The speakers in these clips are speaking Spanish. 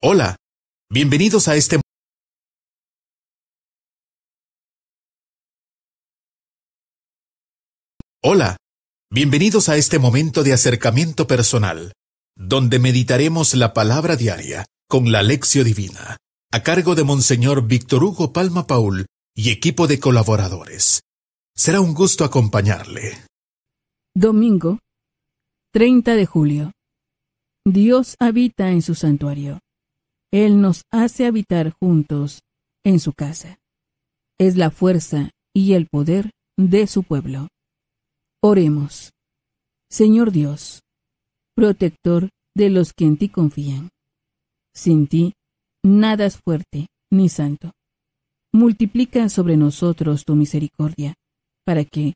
Hola, bienvenidos a este Hola, bienvenidos a este momento de acercamiento personal, donde meditaremos la palabra diaria con la lección divina, a cargo de Monseñor Víctor Hugo Palma Paul y equipo de colaboradores. Será un gusto acompañarle. Domingo, 30 de julio. Dios habita en su santuario. Él nos hace habitar juntos en su casa. Es la fuerza y el poder de su pueblo. Oremos. Señor Dios, protector de los que en ti confían. Sin ti, nada es fuerte ni santo. Multiplica sobre nosotros tu misericordia, para que,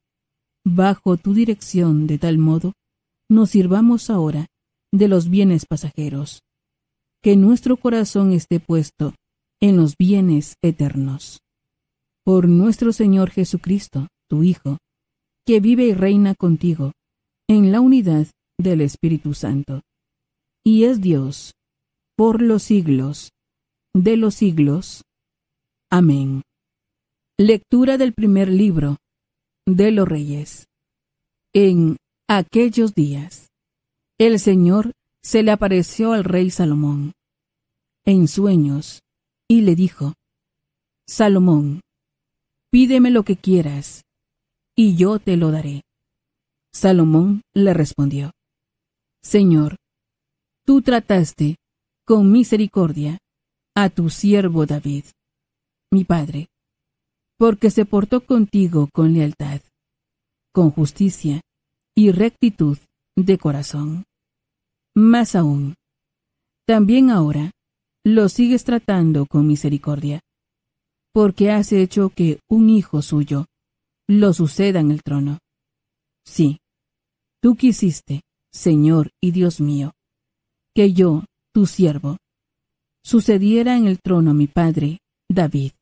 bajo tu dirección de tal modo, nos sirvamos ahora de los bienes pasajeros que nuestro corazón esté puesto en los bienes eternos. Por nuestro Señor Jesucristo, tu Hijo, que vive y reina contigo en la unidad del Espíritu Santo, y es Dios por los siglos de los siglos. Amén. Lectura del primer libro de los Reyes. En aquellos días, el Señor se le apareció al rey Salomón en sueños y le dijo, Salomón, pídeme lo que quieras, y yo te lo daré. Salomón le respondió, Señor, tú trataste con misericordia a tu siervo David, mi padre, porque se portó contigo con lealtad, con justicia y rectitud de corazón. Más aún, también ahora lo sigues tratando con misericordia, porque has hecho que un hijo suyo lo suceda en el trono. Sí, tú quisiste, Señor y Dios mío, que yo, tu siervo, sucediera en el trono a mi padre, David.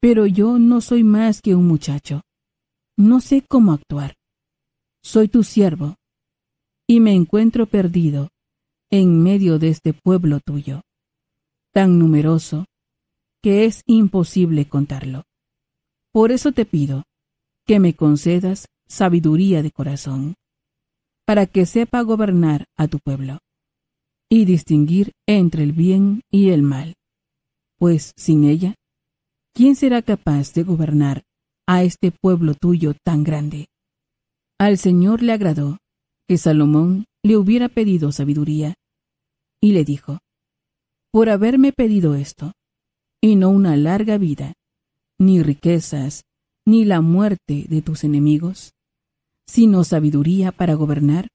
Pero yo no soy más que un muchacho. No sé cómo actuar. Soy tu siervo, y me encuentro perdido en medio de este pueblo tuyo, tan numeroso que es imposible contarlo. Por eso te pido que me concedas sabiduría de corazón, para que sepa gobernar a tu pueblo y distinguir entre el bien y el mal, pues sin ella, ¿quién será capaz de gobernar a este pueblo tuyo tan grande? Al Señor le agradó que Salomón le hubiera pedido sabiduría, y le dijo, por haberme pedido esto, y no una larga vida, ni riquezas, ni la muerte de tus enemigos, sino sabiduría para gobernar,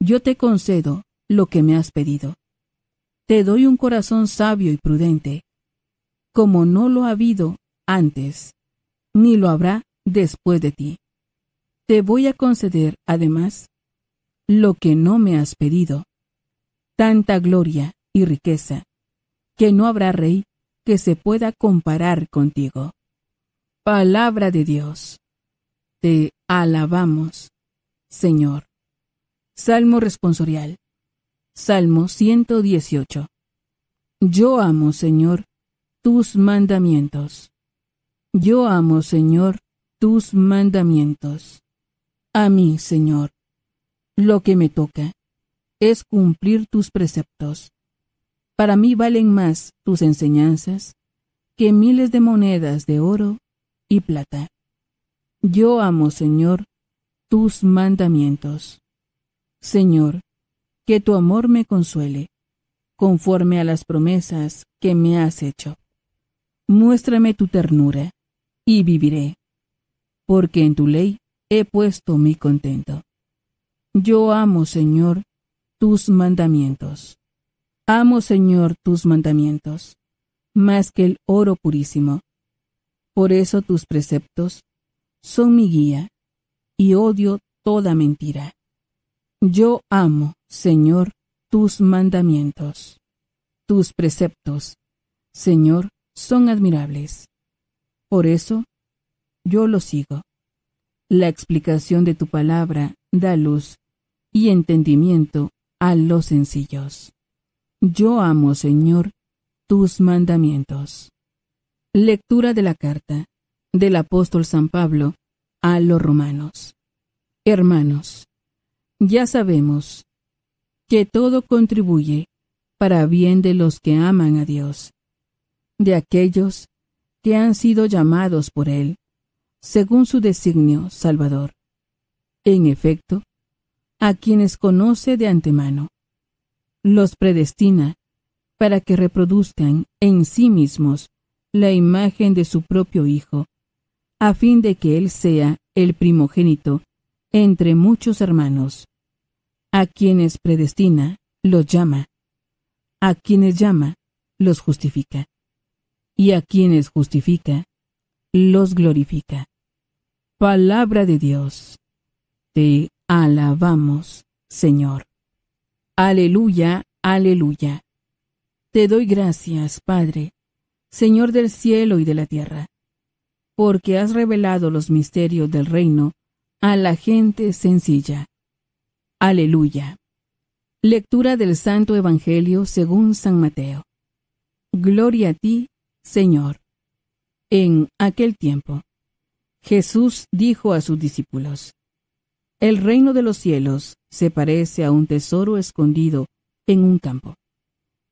yo te concedo lo que me has pedido. Te doy un corazón sabio y prudente, como no lo ha habido antes, ni lo habrá después de ti. Te voy a conceder, además, lo que no me has pedido, tanta gloria y riqueza, que no habrá rey que se pueda comparar contigo. Palabra de Dios. Te alabamos, Señor. Salmo responsorial. Salmo 118. Yo amo, Señor, tus mandamientos. Yo amo, Señor, tus mandamientos. A mí, Señor, lo que me toca es cumplir tus preceptos. Para mí valen más tus enseñanzas que miles de monedas de oro y plata. Yo amo, Señor, tus mandamientos. Señor, que tu amor me consuele, conforme a las promesas que me has hecho. Muéstrame tu ternura, y viviré, porque en tu ley he puesto mi contento. Yo amo, Señor, tus mandamientos. Amo, Señor, tus mandamientos, más que el oro purísimo. Por eso tus preceptos son mi guía, y odio toda mentira. Yo amo, Señor, tus mandamientos. Tus preceptos, Señor, son admirables. Por eso, yo los sigo. La explicación de tu palabra da luz y entendimiento a los sencillos. Yo amo, Señor, tus mandamientos. Lectura de la carta del apóstol San Pablo a los romanos. Hermanos, ya sabemos que todo contribuye para bien de los que aman a Dios, de aquellos que han sido llamados por Él, según su designio salvador. En efecto, a quienes conoce de antemano, los predestina para que reproduzcan en sí mismos la imagen de su propio Hijo, a fin de que Él sea el primogénito entre muchos hermanos. A quienes predestina, los llama. A quienes llama, los justifica. Y a quienes justifica, los glorifica. Palabra de Dios. Te alabamos, Señor. Aleluya, aleluya. Te doy gracias, Padre, Señor del cielo y de la tierra, porque has revelado los misterios del reino a la gente sencilla. Aleluya. Lectura del Santo Evangelio según San Mateo. Gloria a ti, Señor. En aquel tiempo, Jesús dijo a sus discípulos, El reino de los cielos se parece a un tesoro escondido en un campo.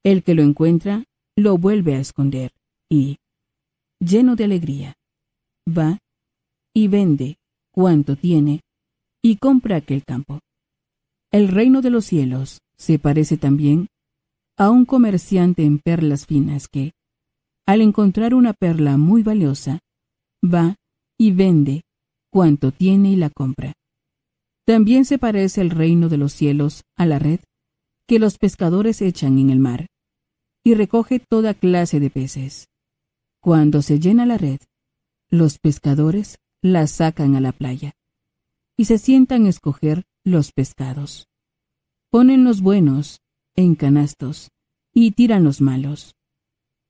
El que lo encuentra lo vuelve a esconder y, lleno de alegría, va y vende cuanto tiene y compra aquel campo. El reino de los cielos se parece también a un comerciante en perlas finas que, al encontrar una perla muy valiosa, va y vende cuanto tiene y la compra. También se parece el reino de los cielos a la red que los pescadores echan en el mar, y recoge toda clase de peces. Cuando se llena la red, los pescadores la sacan a la playa, y se sientan a escoger los pescados. Ponen los buenos en canastos y tiran los malos.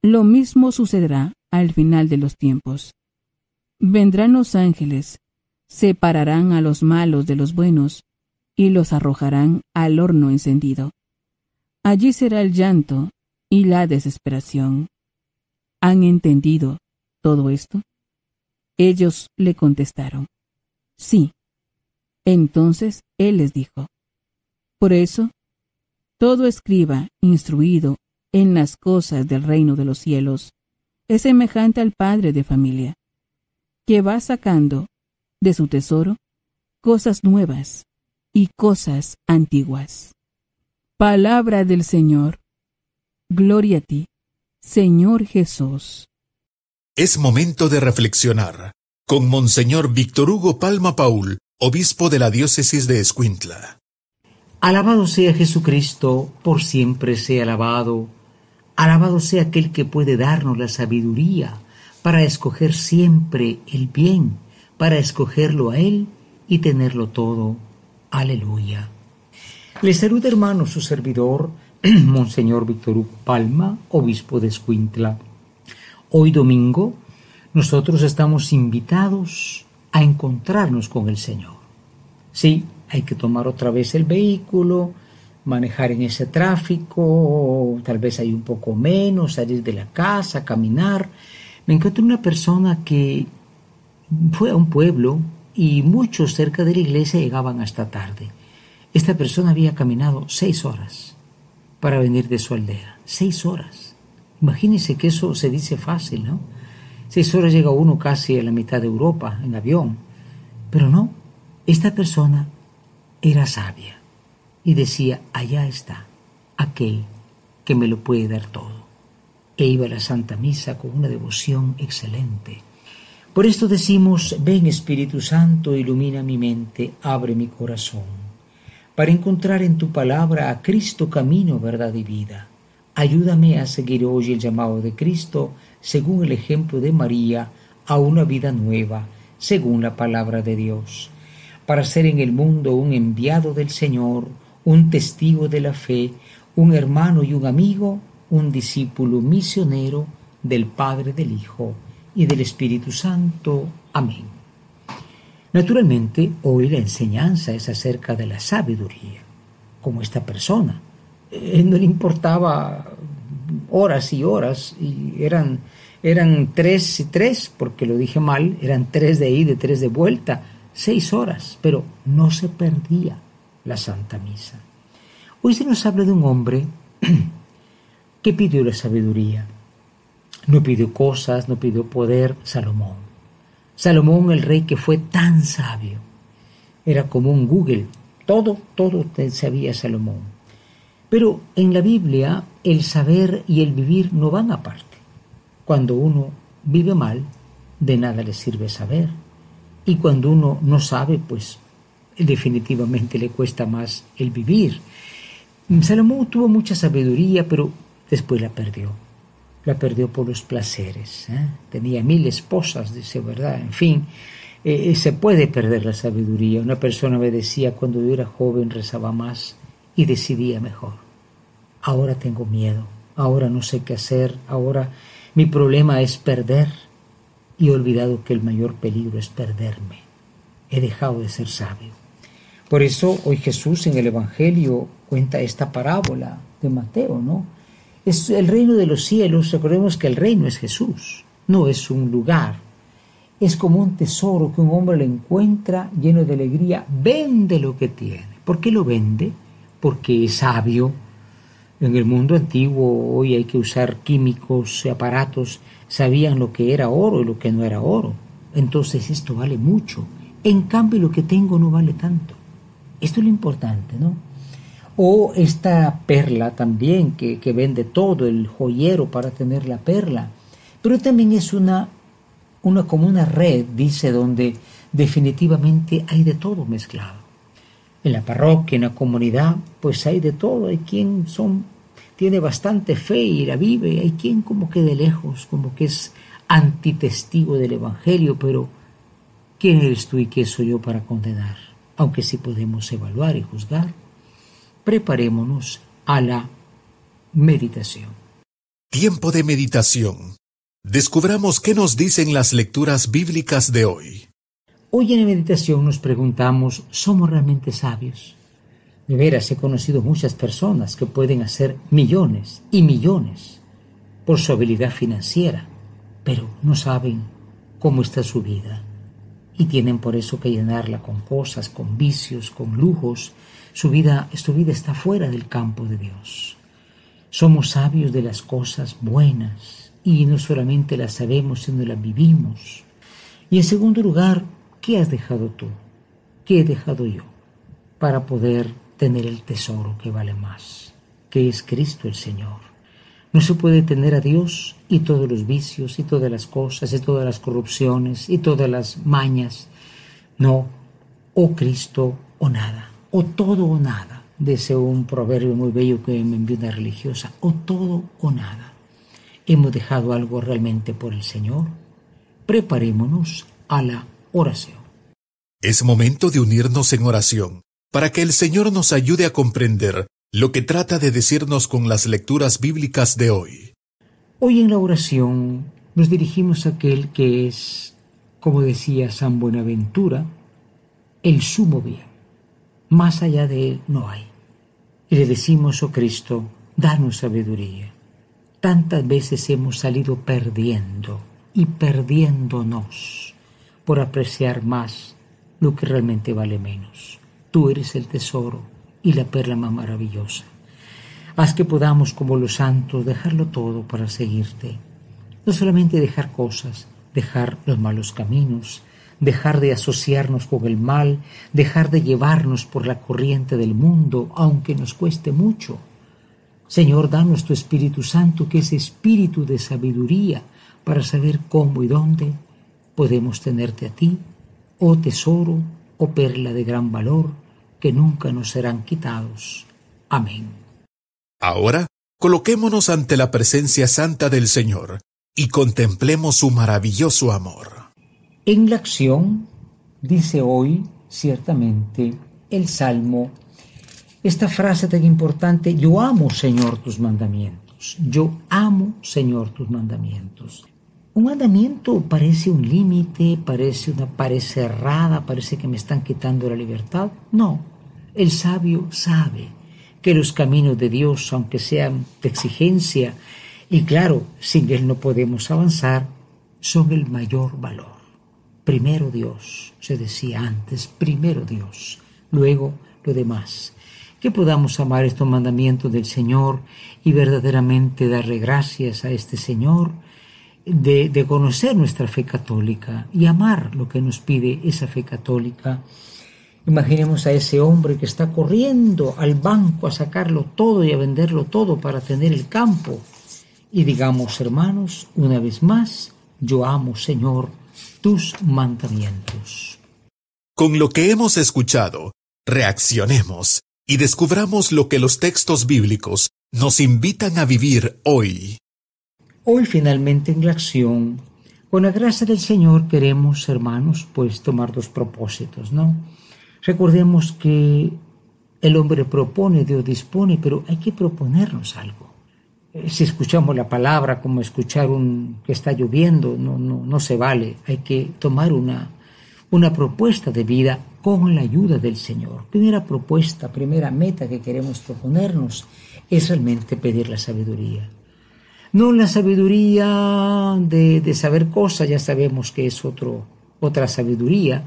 Lo mismo sucederá al final de los tiempos. Vendrán los ángeles, separarán a los malos de los buenos y los arrojarán al horno encendido. Allí será el llanto y la desesperación. ¿Han entendido todo esto? Ellos le contestaron, sí. Entonces él les dijo, por eso, todo escriba instruido en las cosas del reino de los cielos es semejante al padre de familia, que va sacando de su tesoro cosas nuevas y cosas antiguas. Palabra del Señor. Gloria a ti, Señor Jesús. Es momento de reflexionar con Monseñor Víctor Hugo Palma Paul, obispo de la diócesis de Escuintla. Alabado sea Jesucristo, por siempre sea alabado. Alabado sea aquel que puede darnos la sabiduría para escoger siempre el bien para escogerlo a Él y tenerlo todo. Aleluya. Le saluda hermano su servidor, Monseñor Víctor Palma, obispo de Escuintla. Hoy domingo nosotros estamos invitados a encontrarnos con el Señor. Sí, hay que tomar otra vez el vehículo, manejar en ese tráfico, tal vez hay un poco menos, salir de la casa, caminar. Me encuentro una persona que fue a un pueblo y muchos cerca de la iglesia llegaban hasta tarde. Esta persona había caminado seis horas para venir de su aldea. Seis horas. Imagínense que eso se dice fácil, ¿no? Seis horas llega uno casi a la mitad de Europa en avión. Pero no, esta persona era sabia y decía, allá está aquel que me lo puede dar todo. E iba a la Santa Misa con una devoción excelente por esto decimos, ven Espíritu Santo, ilumina mi mente, abre mi corazón, para encontrar en tu palabra a Cristo camino, verdad y vida. Ayúdame a seguir hoy el llamado de Cristo, según el ejemplo de María, a una vida nueva, según la palabra de Dios, para ser en el mundo un enviado del Señor, un testigo de la fe, un hermano y un amigo, un discípulo misionero del Padre del Hijo y del Espíritu Santo. Amén. Naturalmente, hoy la enseñanza es acerca de la sabiduría, como esta persona eh, no le importaba horas y horas, y eran, eran tres y tres, porque lo dije mal, eran tres de ida y tres de vuelta, seis horas, pero no se perdía la Santa Misa. Hoy se nos habla de un hombre que pidió la sabiduría. No pidió cosas, no pidió poder, Salomón. Salomón, el rey que fue tan sabio, era como un Google, todo, todo sabía Salomón. Pero en la Biblia el saber y el vivir no van aparte. Cuando uno vive mal, de nada le sirve saber. Y cuando uno no sabe, pues definitivamente le cuesta más el vivir. Salomón tuvo mucha sabiduría, pero después la perdió. La perdió por los placeres. ¿eh? Tenía mil esposas, dice, ¿verdad? En fin, eh, se puede perder la sabiduría. Una persona me decía, cuando yo era joven rezaba más y decidía mejor. Ahora tengo miedo, ahora no sé qué hacer, ahora mi problema es perder y he olvidado que el mayor peligro es perderme. He dejado de ser sabio. Por eso hoy Jesús en el Evangelio cuenta esta parábola de Mateo, ¿no? Es el reino de los cielos, recordemos que el reino es Jesús, no es un lugar. Es como un tesoro que un hombre le encuentra lleno de alegría, vende lo que tiene. ¿Por qué lo vende? Porque es sabio. En el mundo antiguo hoy hay que usar químicos y aparatos, sabían lo que era oro y lo que no era oro. Entonces esto vale mucho. En cambio lo que tengo no vale tanto. Esto es lo importante, ¿no? O esta perla también, que, vende todo, el joyero para tener la perla. Pero también es una, una como una red, dice, donde definitivamente hay de todo mezclado. En la parroquia, en la comunidad, pues hay de todo. Hay quien son, tiene bastante fe y la vive. Hay quien como que de lejos, como que es antitestigo del Evangelio, pero ¿quién eres tú y qué soy yo para condenar? Aunque sí podemos evaluar y juzgar preparémonos a la meditación. Tiempo de meditación. Descubramos qué nos dicen las lecturas bíblicas de hoy. Hoy en la meditación nos preguntamos, ¿somos realmente sabios? De veras he conocido muchas personas que pueden hacer millones y millones por su habilidad financiera, pero no saben cómo está su vida y tienen por eso que llenarla con cosas, con vicios, con lujos su vida, su vida está fuera del campo de Dios. Somos sabios de las cosas buenas y no solamente las sabemos, sino las vivimos. Y en segundo lugar, ¿qué has dejado tú? ¿Qué he dejado yo? Para poder tener el tesoro que vale más, que es Cristo el Señor. No se puede tener a Dios y todos los vicios y todas las cosas y todas las corrupciones y todas las mañas. No, o Cristo o nada o todo o nada. Dice un proverbio muy bello que me envió una religiosa, o todo o nada. ¿Hemos dejado algo realmente por el Señor? Preparémonos a la oración. Es momento de unirnos en oración para que el Señor nos ayude a comprender lo que trata de decirnos con las lecturas bíblicas de hoy. Hoy en la oración nos dirigimos a aquel que es, como decía San Buenaventura, el sumo bien más allá de Él no hay. Y le decimos, oh Cristo, danos sabiduría. Tantas veces hemos salido perdiendo y perdiéndonos por apreciar más lo que realmente vale menos. Tú eres el tesoro y la perla más maravillosa. Haz que podamos, como los santos, dejarlo todo para seguirte. No solamente dejar cosas, dejar los malos caminos, dejar de asociarnos con el mal, dejar de llevarnos por la corriente del mundo, aunque nos cueste mucho. Señor, danos tu Espíritu Santo, que es espíritu de sabiduría, para saber cómo y dónde podemos tenerte a ti, oh tesoro, oh perla de gran valor, que nunca nos serán quitados. Amén. Ahora, coloquémonos ante la presencia santa del Señor y contemplemos su maravilloso amor. En la acción, dice hoy ciertamente el Salmo, esta frase tan importante, yo amo Señor tus mandamientos, yo amo Señor tus mandamientos. Un mandamiento parece un límite, parece una pared cerrada, parece que me están quitando la libertad. No, el sabio sabe que los caminos de Dios, aunque sean de exigencia, y claro, sin Él no podemos avanzar, son el mayor valor. Primero Dios, se decía antes, primero Dios, luego lo demás. Que podamos amar estos mandamientos del Señor y verdaderamente darle gracias a este Señor de, de conocer nuestra fe católica y amar lo que nos pide esa fe católica Imaginemos a ese hombre que está corriendo al banco a sacarlo todo y a venderlo todo para tener el campo. Y digamos, hermanos, una vez más, yo amo, Señor, tus mandamientos. Con lo que hemos escuchado, reaccionemos y descubramos lo que los textos bíblicos nos invitan a vivir hoy. Hoy finalmente en la acción, con la gracia del Señor queremos, hermanos, pues tomar dos propósitos, ¿no? Recordemos que el hombre propone, Dios dispone, pero hay que proponernos algo. Si escuchamos la palabra como escuchar un que está lloviendo, no, no, no se vale. Hay que tomar una, una propuesta de vida con la ayuda del Señor. Primera propuesta, primera meta que queremos proponernos es realmente pedir la sabiduría. No la sabiduría de, de saber cosas, ya sabemos que es otro, otra sabiduría,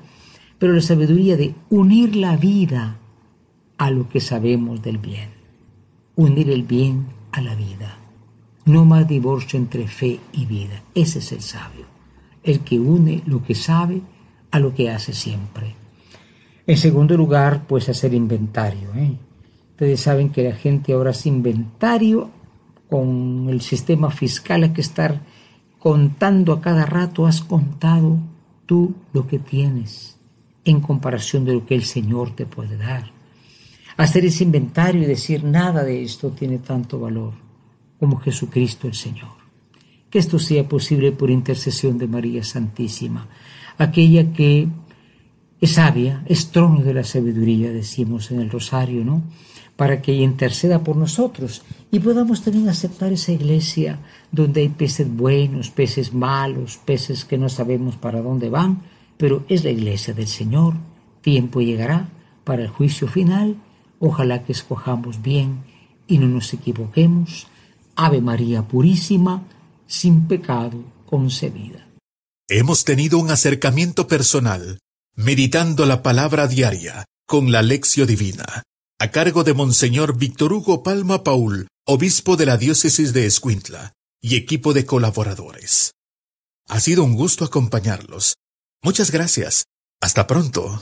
pero la sabiduría de unir la vida a lo que sabemos del bien. Unir el bien a la vida. No más divorcio entre fe y vida. Ese es el sabio. El que une lo que sabe a lo que hace siempre. En segundo lugar, pues hacer inventario. ¿eh? Ustedes saben que la gente ahora hace inventario con el sistema fiscal, hay que estar contando a cada rato, has contado tú lo que tienes en comparación de lo que el Señor te puede dar. Hacer ese inventario y decir nada de esto tiene tanto valor como Jesucristo el Señor. Que esto sea posible por intercesión de María Santísima, aquella que es sabia, es trono de la sabiduría, decimos en el rosario, ¿no? Para que ella interceda por nosotros y podamos también aceptar esa iglesia donde hay peces buenos, peces malos, peces que no sabemos para dónde van, pero es la iglesia del Señor. Tiempo llegará para el juicio final. Ojalá que escojamos bien y no nos equivoquemos. Ave María Purísima, sin pecado concebida. Hemos tenido un acercamiento personal, meditando la palabra diaria con la lección divina, a cargo de Monseñor Víctor Hugo Palma Paul, obispo de la diócesis de Escuintla, y equipo de colaboradores. Ha sido un gusto acompañarlos Muchas gracias. Hasta pronto.